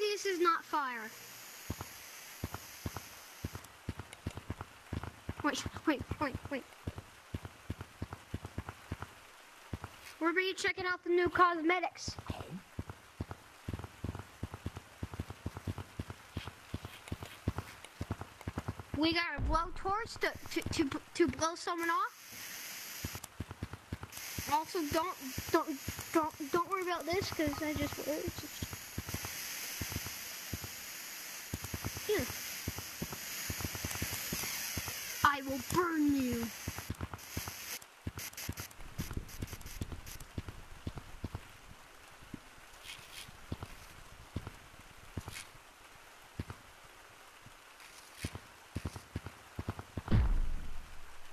This is not fire. Wait, wait, wait, wait. We're be checking out the new cosmetics. We got a blowtorch to, to, to, to blow someone off. Also, don't don't don't don't worry about this because I just just here. I will burn you.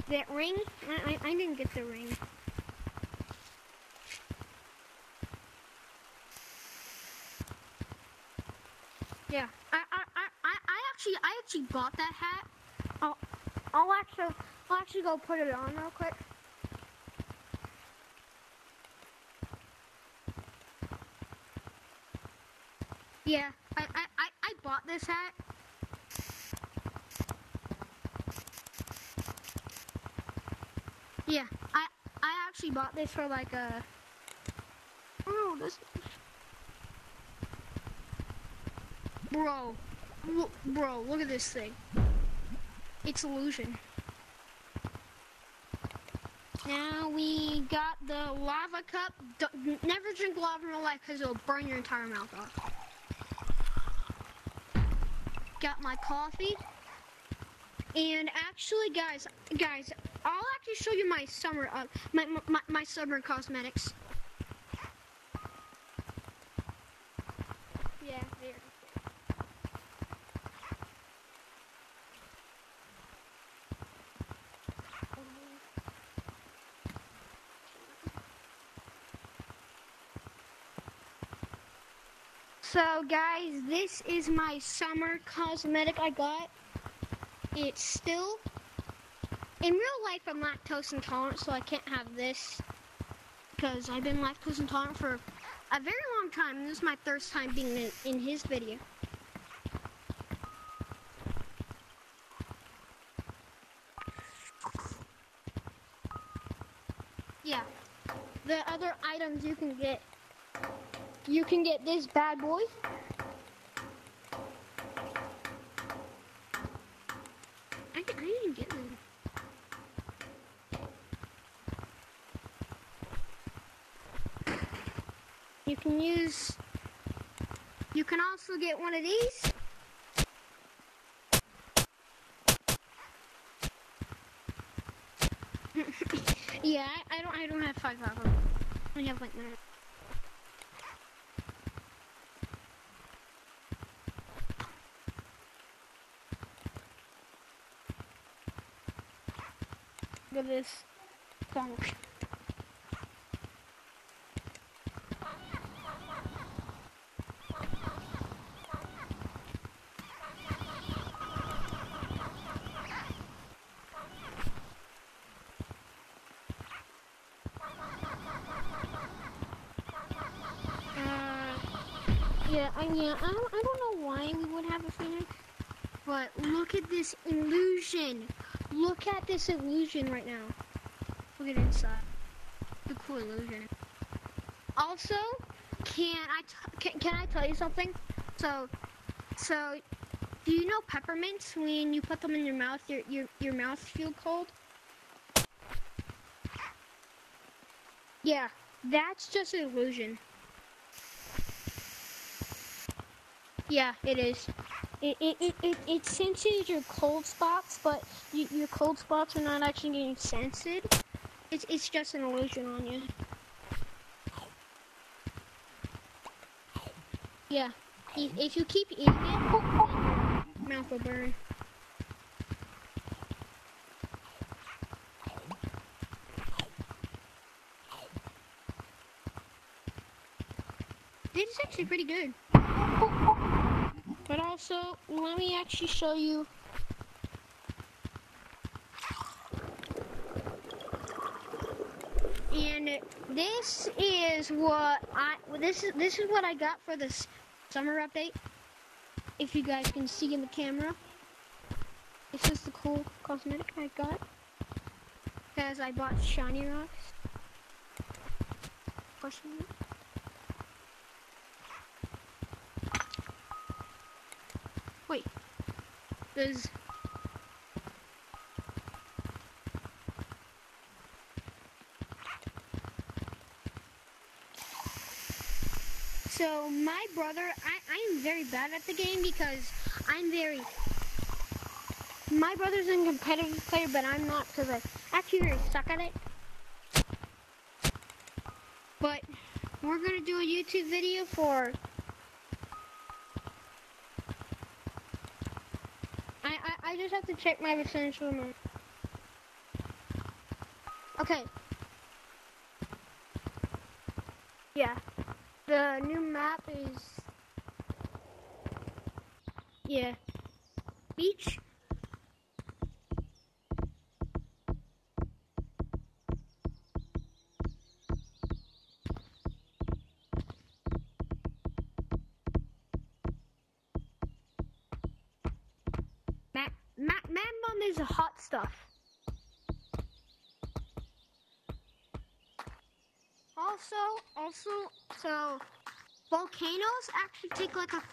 That ring? I, I, I didn't get the ring. Yeah, I, I, I, I actually, I actually bought that hat. I'll, actually, I'll actually go put it on real quick. Yeah, I, I, I, I bought this hat. Yeah, I, I actually bought this for like a. Oh, this. Bro, bro, look at this thing. It's illusion. Now we got the lava cup. D- never drink lava in real life because it'll burn your entire mouth off. Got my coffee. And actually, guys, guys, I'll actually show you my summer, uh, my, my, my summer cosmetics. Yeah, there. So guys, this is my summer cosmetic I got. It's still, in real life I'm lactose intolerant, so I can't have this. Because I've been lactose intolerant for a very long time, and this is my third time being in, in his video. Yeah. The other items you can get you can get this bad boy. I, I didn't get them. You can use. You can also get one of these. yeah, I, I don't. I don't have five of them. I have like nine. This. Donk. Uh, yeah, I, yeah, I don't, I don't know why we would have a phoenix, but look at this illusion. Look at this illusion right now. Look at inside. The cool illusion. Also, can I can, can I tell you something? So, so, do you know peppermints? When you put them in your mouth, your your your mouth feel cold. Yeah, that's just an illusion. Yeah, it is. It, it, it, it, it senses your cold spots, but your cold spots are not actually getting sensed. It's, it's just an illusion on you. Yeah. If, if you keep eating it, mouth will burn. This is actually pretty good. Also, let me actually show you. And this is what I this is this is what I got for this summer update. if you guys can see in the camera. This is the cool cosmetic I got. Because I bought shiny rocks. Question mark. Wait. There's So my brother, I, I am very bad at the game because I'm very. My brother's a competitive player, but I'm not because I actually very suck at it. But we're gonna do a YouTube video for. I I, I just have to check my a moment. Okay. Yeah. The new map is yeah beach. Ma ma man bomb is hot stuff. Also, also, so volcanoes actually take like a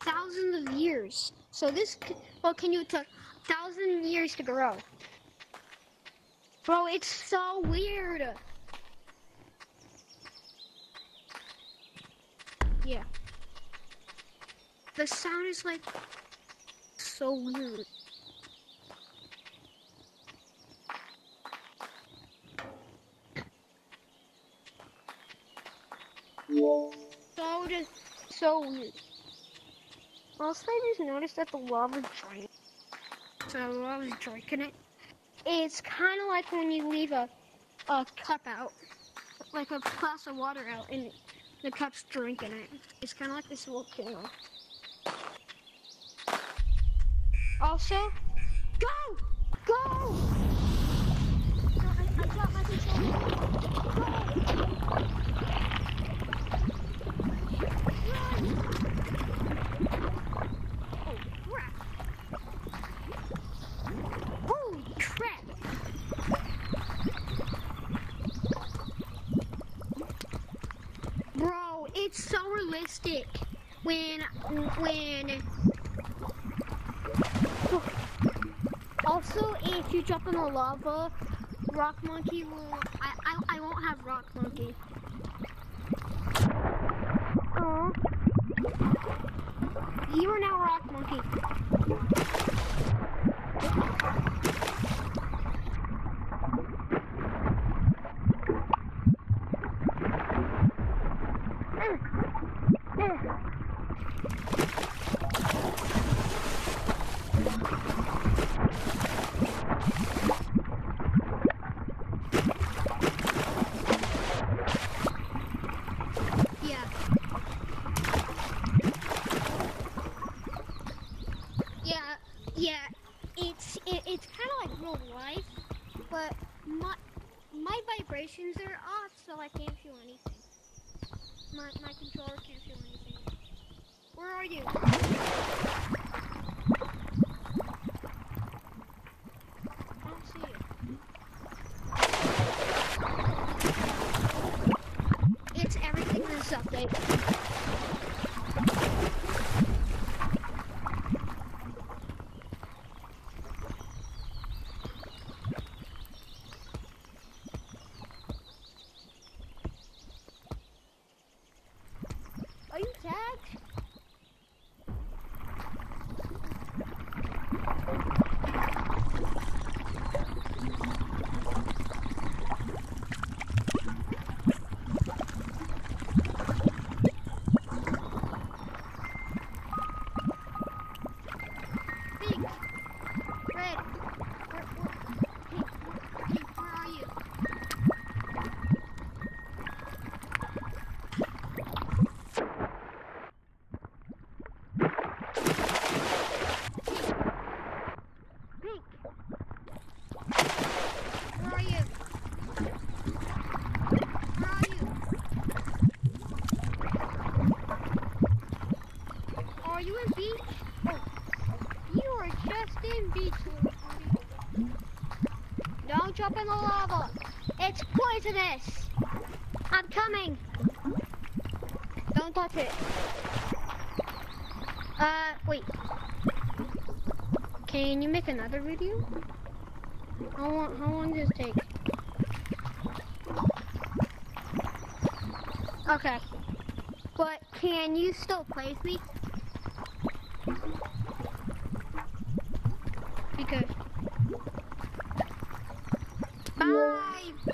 thousands of years. So this volcano took thousand years to grow. Bro, it's so weird. Yeah. The sound is like so weird. So just so weird. Also, I just noticed that the lava drain. So the lava's drinking it. It's kind of like when you leave a a cup out, like a glass of water out, and the cup's drinking it. It's kind of like this volcano. Also, go, go! I, got my. Go! Oh, crap. Holy crap. Bro, it's so realistic when when. Also if you drop in the lava rock monkey will I, I, I won't have rock monkey Aw. You are now Rock Monkey. Yeah. Yeah, yeah. It's it, it's kind of like real life, but my my vibrations are off, so I can't feel anything. My my controller can't feel anything. Where are you? I don't see. It's everything in this update. Are you tagged? Beach? Oh, you are just in beach. Don't jump in the lava. It's poisonous. I'm coming. Don't touch it. Uh, wait. Can you make another video? How long, how long does it take? Okay. But can you still play with me? Because. Bye!